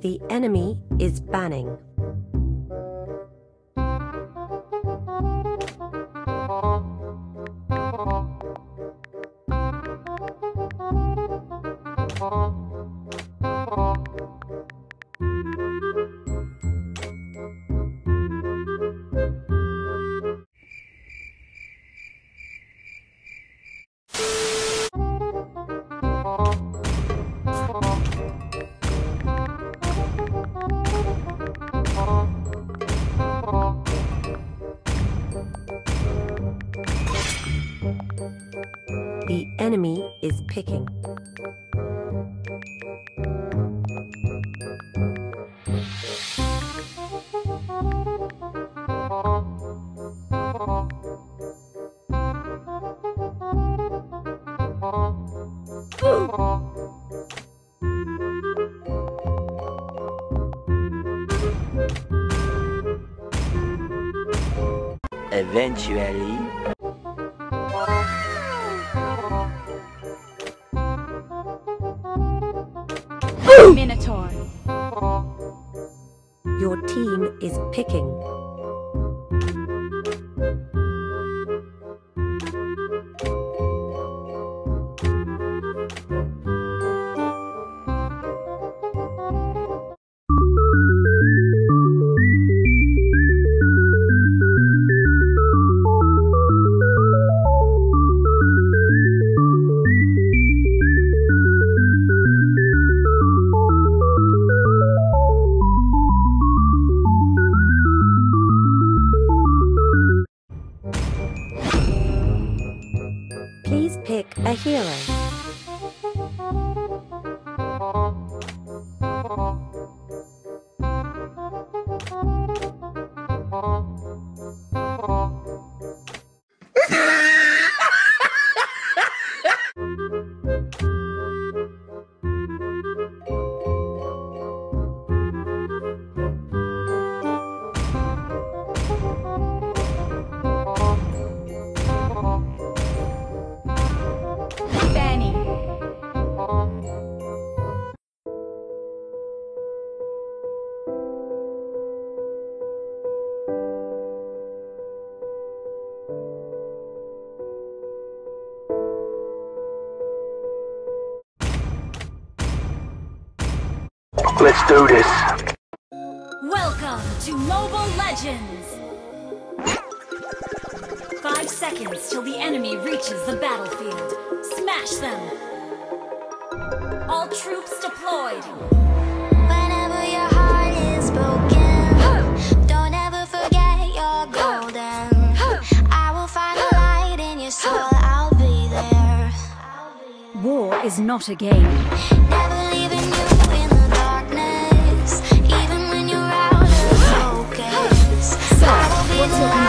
The enemy is banning. The enemy is picking. Eventually, let's do this. Welcome to Mobile Legends! Five seconds till the enemy reaches the battlefield. Smash them! All troops deployed! Whenever your heart is broken, don't ever forget you're golden. I will find the light in your soul, I'll be there. War is not a game. Will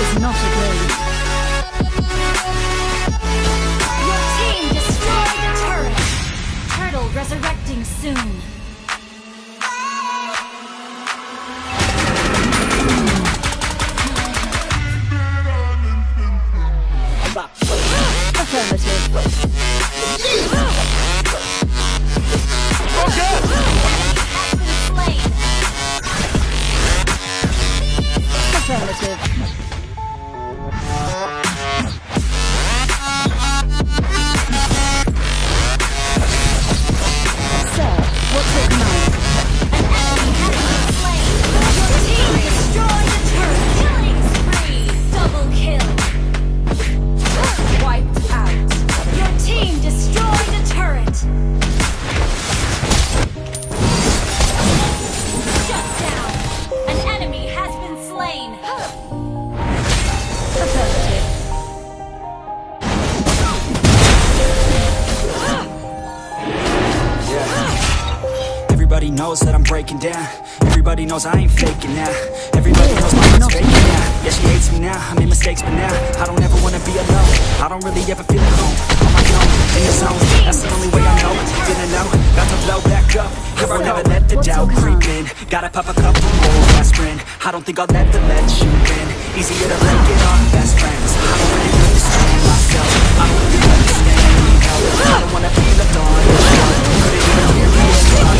is not a game. Your team destroyed a turret. Turtle resurrecting soon. Everybody knows that I'm breaking down. Everybody knows I ain't faking now. Everybody knows my heart's faking now. Yeah, she hates me now, I made mistakes but now I don't ever wanna be alone. I don't really ever feel at home. On my own, in the zone. That's the only way I know. Didn't know, about to blow back up. Here I'll never let the doubt creep in. Gotta pop a couple more aspirin I don't think I'll ever let you in Easier to break it off best friends. I don't really understand myself. I don't really understand I don't wanna on the shelf Couldn't even hear me